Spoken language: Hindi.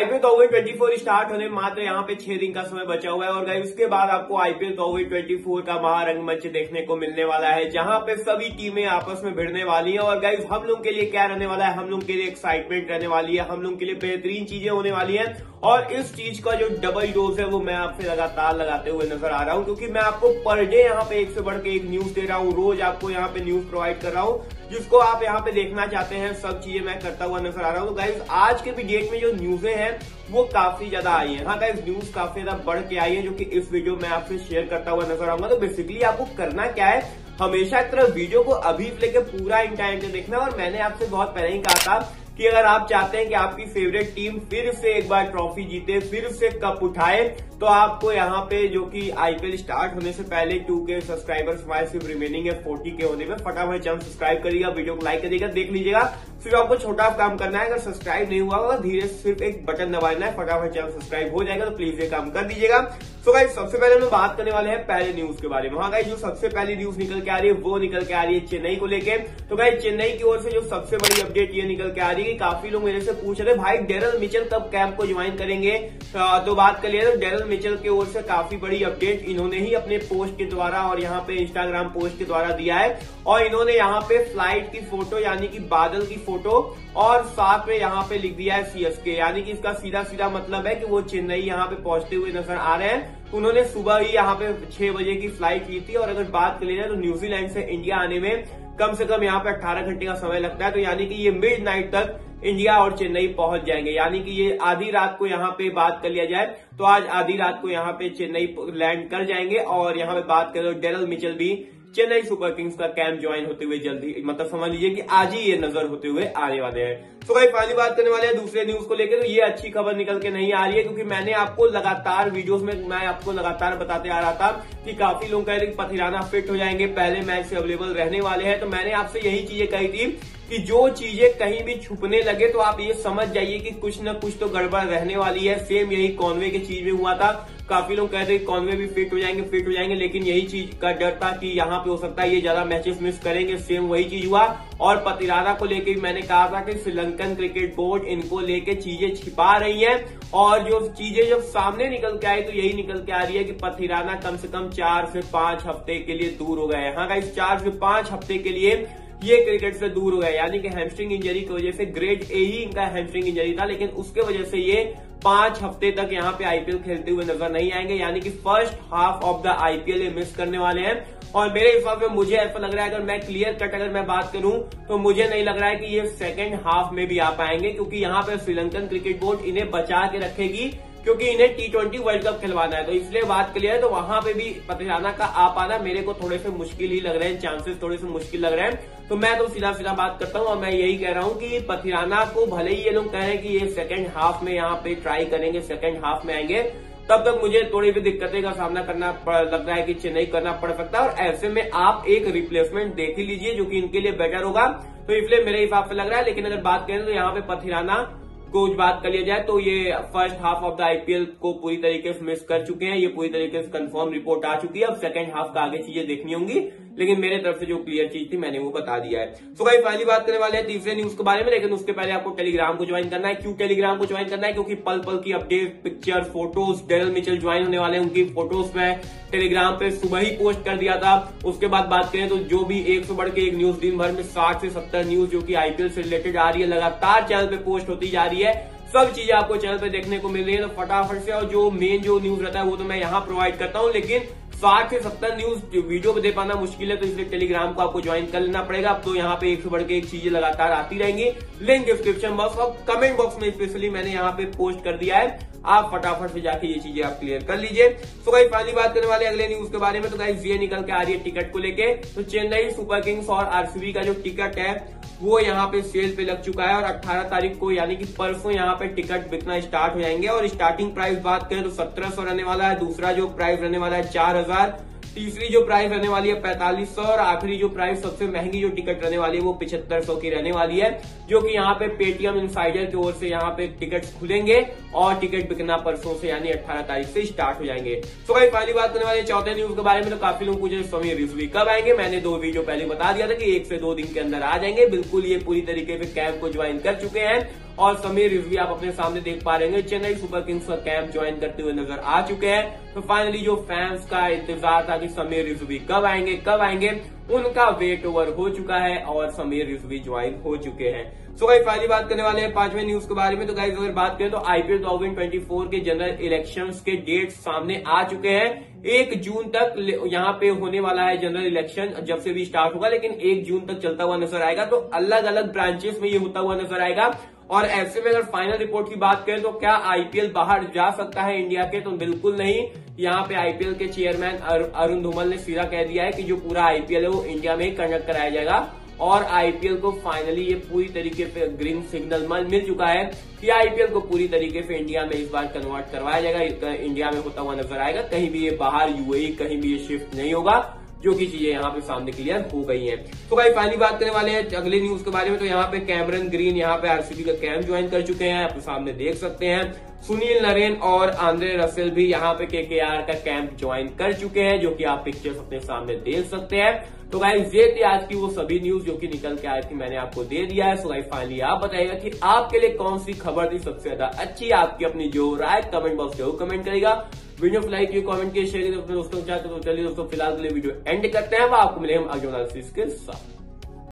आईपीएल दो ट्वेंटी फोर स्टार्ट होने, मात्र यहाँ पे छह दिन का समय बचा हुआ है। और गाइस उसके बाद आपको आईपीएल दो ट्वेंटी फोर का महारंगमंच देखने को मिलने वाला है, जहाँ पे सभी टीमें आपस में भिड़ने वाली है। और गाइस हम लोग के लिए क्या रहने वाला है? हम लोग के लिए एक्साइटमेंट रहने वाली है। हम लोग के लिए बेहतरीन चीज़ें होने वाली है। और इस चीज़ का जो डबल डोज है, वो मैं आपसे लगातार लगाते हुए नज़र आ रहा हूँ, क्योंकि मैं आपको पर डे यहाँ पे एक से बढ़ के एक न्यूज़ दे रहा हूँ। रोज आपको यहाँ पे न्यूज़ प्रोवाइड कर रहा हूँ, जिसको आप यहाँ पे देखना चाहते हैं, सब चीज़ें मैं करता हुआ नज़र आ रहा हूँ। तो गाइज़ आज के भी डेट में जो न्यूजें हैं वो काफ़ी ज़्यादा आई है। हाँ गाइज़ न्यूज़ काफ़ी ज़्यादा बढ़ के आई है, जो कि इस वीडियो में आपसे शेयर करता हुआ नज़र आऊँगा। तो बेसिकली आपको करना क्या है, हमेशा की तरह वीडियो को अभी लेके पूरा इन टाइम देखना। और मैंने आपसे बहुत पहले ही कहा था कि अगर आप चाहते हैं कि आपकी फेवरेट टीम फिर से एक बार ट्रॉफी जीते, फिर से कप उठाए तो आपको यहाँ पे जो कि आईपीएल स्टार्ट होने से पहले टू के सब्सक्राइबर्स हमारे सिर्फ़ रिमेनिंग है फोर्टी के होने में फटाफट चैनल सब्सक्राइब करिएगा वीडियो को लाइक करिएगा, देख लीजिएगा। सिर्फ़ आपको छोटा काम करना है, अगर सब्सक्राइब नहीं हुआ होगा, धीरे सिर्फ़ एक बटन दबाना है, फटाफट चैनल सब्सक्राइब हो जाएगा तो प्लीज़ ये काम कर दीजिएगा। सो गाइज़ सबसे पहले हम बात करने वाले हैं पहले न्यूज़ के बारे में। हाँ गाइज़ जो सबसे पहली न्यूज़ निकल के आ रही है, वो निकल के आ रही है चेन्नई को लेके। तो गाइज़ चेन्नई की ओर से जो सबसे बड़ी अपडेट ये निकल के आ रही है काफ़ी लोग मेरे से पूछ रहे भाई डेरल मिचल कब कैंप को ज्वाइन करेंगे? तो बात कर लिया तो डेरल मिचल की ओर से काफ़ी बड़ी अपडेट इन्होंने ही अपने पोस्ट के द्वारा और यहाँ पे इंस्टाग्राम पोस्ट के द्वारा दिया है। और इन्होंने यहाँ पे फ़्लाइट की फ़ोटो यानी कि बादल की फ़ोटो और साथ में यहाँ पे लिख दिया है सीएसके यानी कि इसका सीधा सीधा मतलब है कि वो चेन्नई यहाँ पे पहुँचते हुए नज़र आ रहे हैं। उन्होंने सुबह ही यहाँ पे छह बजे की फ़्लाइट ली थी और अगर बात कर लिया तो न्यूजीलैंड से इंडिया आने में कम से कम यहाँ पे 18 घंटे का समय लगता है। तो यानी कि ये मिड नाइट तक इंडिया और चेन्नई पहुँच जाएँगे। यानी कि ये आधी रात को यहाँ पे बात कर लिया जाए तो आज आधी रात को यहाँ पे चेन्नई लैंड कर जाएँगे और यहाँ पे बात करें तो डेरल मिचल भी चेन्नई सुपर किंग्स का कैंप ज्वाइन होते हुए जल्दी मतलब समझ लीजिए कि आज ही ये नज़र होते हुए आने वाले हैं। तो भाई पहली बात करने वाले हैं दूसरे न्यूज़ को लेकर। तो ये अच्छी खबर निकल के नहीं आ रही है क्योंकि मैंने आपको लगातार वीडियोस में, मैं आपको लगातार बताते आ रहा था कि काफ़ी लोग कह रहे पथिराना फिट हो जाएँगे, पहले मैच से अवेलेबल रहने वाले हैं। तो मैंने आपसे यही चीज़ें कही थी कि जो चीज़ें कहीं भी छुपने लगे तो आप ये समझ जाइए कि कुछ न कुछ तो गड़बड़ रहने वाली है। सेम यही कॉन्वे की चीज़ में हुआ था। काफ़ी लोग कहते हैं कॉन्वे भी फिट हो जाएँगे फिट हो जाएँगे, लेकिन यही चीज़ का डर था कि यहाँ पे हो सकता है ये ज़्यादा मैचेस मिस करेंगे। सेम वही चीज़ हुआ। और पतिराना को लेकर मैंने कहा था कि श्रीलंकन क्रिकेट बोर्ड इनको लेके चीज़ें छिपा रही है। और जो चीज़ें जब सामने निकल के आई तो यही निकल के आ रही है कि पथिराना कम से कम चार से पाँच हफ़्ते के लिए दूर हो गए हाँ। इस चार से पाँच हफ़्ते के लिए ये क्रिकेट से दूर हो गए यानी कि हैमस्ट्रिंग इंजरी की वजह से ग्रेड ए ही इनका हैमस्ट्रिंग इंजरी था, लेकिन उसके वजह से ये पाँच हफ़्ते तक यहाँ पे आईपीएल खेलते हुए नज़र नहीं आएँगे। यानी कि first half of the IPL ये मिस करने वाले हैं। और मेरे हिसाब में मुझे ऐसा लग रहा है, अगर मैं क्लियर कट अगर मैं बात करूँ तो मुझे नहीं लग रहा है कि ये सेकेंड हाफ़ में भी आ पाएँगे, क्योंकि यहाँ पे श्रीलंकन क्रिकेट बोर्ड इन्हें बचा के रखेगी। क्योंकि इन्हें टी ट्वेंटी वर्ल्ड कप खिलवाना है। तो इसलिए बात क्लियर है तो वहाँ पे भी पतियाना का आ पाना मेरे को थोड़े से मुश्किल ही लग रहे हैं चांसेस थोड़े से मुश्किल लग रहे हैं। तो मैं तो सीधा सीधा बात करता हूँ और मैं यही कह रहा हूँ कि पथिराना को भले ही ये लोग कह कि ये सेकंड हाफ़ में यहाँ पे ट्राई करेंगे सेकंड हाफ़ में आएँगे, तब तक मुझे थोड़ी भी दिक्कतें का सामना करना लग रहा है कि चेन्नई करना पड़ सकता है। और ऐसे में आप एक रिप्लेसमेंट देख ही लीजिए, जो कि इनके लिए बेटर होगा। तो इसलिए मेरे हिसाब से लग रहा है, लेकिन अगर बात करें तो यहाँ पे पथिराना कुछ बात कर लिया जाए तो ये first half of the IPL को पूरी तरीके से मिस कर चुके हैं। ये पूरी तरीके से कंफर्म रिपोर्ट आ चुकी है। अब सेकंड हाफ़ का आगे चीज़ें देखनी होंगी। लेकिन मेरे तरफ़ से जो क्लियर चीज़ थी, मैंने वो बता दिया है। सो भाई पहली बात करने वाले हैं तीसरे न्यूज़ के बारे में, लेकिन उसके पहले आपको टेलीग्राम को ज्वाइन करना है। क्यों टेलीग्राम को ज्वाइन करना है? क्योंकि पल पल की update picture photos Daryl Mitchell join होने वाले हैं उनकी फ़ोटोज़ में। टेलीग्राम पे सुबह ही पोस्ट कर दिया था। उसके बाद बात करें तो जो भी एक सौ बढ़ के एक न्यूज़ दिन भर में साठ से सत्तर न्यूज़ जो कि आईपीएल से रिलेटेड आ रही है, लगातार चैनल पे पोस्ट होती जा रही है। सब चीज़ें आपको चैनल पे देखने को मिल रही है तो फटाफट से और जो मेन जो न्यूज़ रहता है, वो तो मैं यहाँ प्रोवाइड करता हूँ। लेकिन साठ से सत्तर न्यूज़ वीडियो पे दे पाना मुश्किल है तो इसलिए टेलीग्राम को आपको ज्वाइन कर लेना पड़ेगा। अब तो यहाँ पे एक से बढ़ के एक चीज़ें लगातार आती रहेंगी। लिंक डिस्क्रिप्शन बॉक्स और कमेंट बॉक्स में स्पेशली मैंने यहाँ पे पोस्ट कर दिया है। आप फटाफट से जाके ये चीज़ें आप क्लियर कर लीजिए। तो गाइस पहली बात करने वाले अगले न्यूज़ के बारे में। तो गाइस ये निकल के आ रही है टिकट को लेके। तो चेन्नई सुपर किंग्स और आरसीबी का जो टिकट है वो यहाँ पे सेल पे लग चुका है और 18 तारीख को यानी कि परसों यहाँ पे टिकट बिकना स्टार्ट हो जाएँगे। और स्टार्टिंग प्राइस बात करें तो 1700 रहने वाला है, दूसरा जो प्राइस रहने वाला है चार हज़ार। तीसरी जो प्राइस रहने वाली है पैंतालीस सौ और आखिरी जो प्राइस सबसे महँगी जो टिकट रहने वाली है वो पिछहत्तर सौ की रहने वाली है, जो कि यहाँ पे पेटीएम इनसाइडर की ओर से यहाँ पे टिकट खुलेंगे और टिकट बिकना परसों से यानी अट्ठारह तारीख से स्टार्ट हो जाएँगे। तो भाई पहली बात करने वाले चौथे न्यूज़ के बारे में तो काफ़ी लोग पूछे, स्वामी रिजवी कब आएँगे? मैंने दो वीडियो पहले बता दिया था कि एक से दो दिन के अंदर आ जाएँगे। बिल्कुल ये पूरी तरीके से कैंप को ज्वाइन कर चुके हैं। और समीर रिजवी आप अपने सामने देख पा रहे हैं चेन्नई सुपर किंग्स का कैंप ज्वाइन करते हुए नज़र आ चुके हैं। तो फाइनली जो फैंस का इंतज़ार था कि समीर रिजवी कब आएँगे कब आएँगे, उनका वेट ओवर हो चुका है और समीर रिजवी ज्वाइन हो चुके हैं। सो गाइस फाइनली बात करने वाले हैं पाँचवें न्यूज़ के बारे में। तो गाइस अगर बात करें तो आईपीएल 2024 के जनरल इलेक्शंस के डेट सामने आ चुके हैं। एक जून तक यहाँ पे होने वाला है जनरल इलेक्शन जब से भी स्टार्ट होगा, लेकिन एक जून तक चलता हुआ नज़र आएगा। तो अलग अलग ब्रांचेस में ये होता हुआ नज़र आएगा। और ऐसे में अगर फाइनल रिपोर्ट की बात करें तो क्या आईपीएल बाहर जा सकता है इंडिया के? तो बिल्कुल नहीं। यहाँ पे आईपीएल के चेयरमैन अरुण धूमल ने सीधा कह दिया है कि जो पूरा आईपीएल है वो इंडिया में ही कंडक्ट कराया जाएगा। और आईपीएल को फाइनली ये पूरी तरीके से ग्रीन सिग्नल मिल चुका है कि आईपीएल को पूरी तरीके से इंडिया में इस बार कन्वर्ट करवाया जाएगा। इंडिया में होता हुआ नज़र आएगा। कहीं भी ये बाहर यूएई कहीं भी ये शिफ्ट नहीं होगा। जो की चीज़ें यहाँ पे सामने क्लियर हो गई हैं। तो भाई, फाइनली बात करने वाले हैं अगले न्यूज़ के बारे में। तो यहाँ पे कैमरन ग्रीन यहाँ पे आरसीबी का कैंप ज्वाइन कर चुके हैं। आप सामने देख सकते हैं। सुनील नरेन और आंद्रे रसेल भी यहाँ पे के का कैंप ज्वाइन कर चुके हैं, जो कि आप पिक्चर्स अपने सामने देख सकते हैं। तो गाइस ये थी आज की वो सभी न्यूज़ जो कि निकल के आई थी, मैंने आपको दे दिया है। सो गाइस फाइनली आप बताइएगा कि आपके लिए कौन सी खबर थी सबसे ज़्यादा अच्छी, आपकी अपनी जो राय कमेंट बॉक्स ज़रूर कमेंट करेगा। वीडियो लाइक कमेंट किए शेयर अपने दोस्तों चाहते तो चलिए दोस्तों, फ़िलहाल के लिए वीडियो एंड करते हैं आपको मिले हम आगे के साथ।